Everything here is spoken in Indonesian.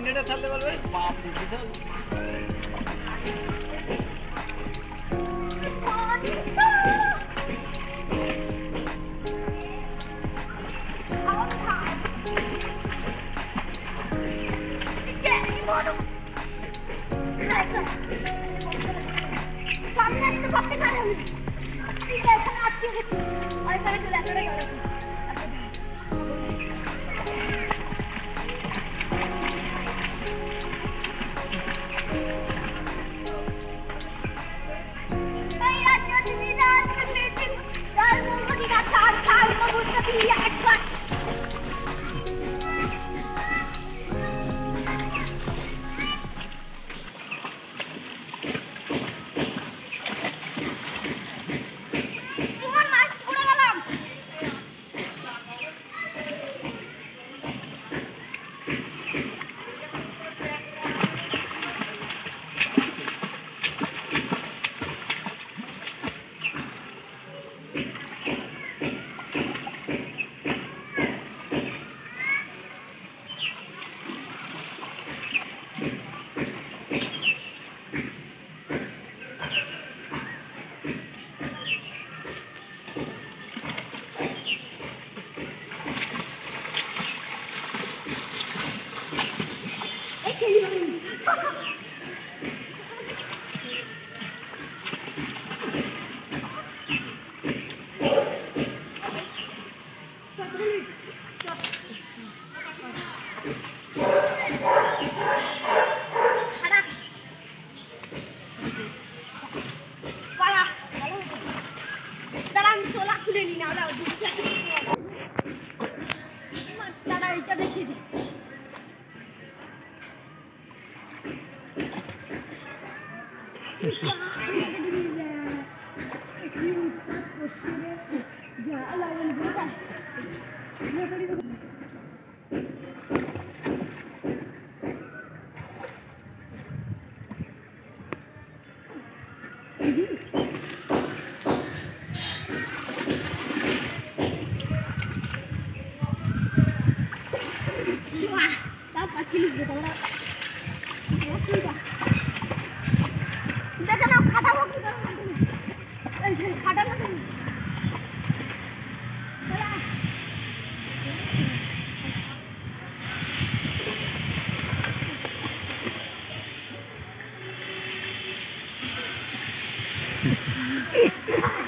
নেটা ছাড়তে পারবে? বাপ সামনে আসতে পারতে পারেন। ঠিক আছে আজকে আর পারে চলে আসতে أبو النبي أكبر Tara, ita da shi Wah, dapat cilik gitu orang. Ha ha ha!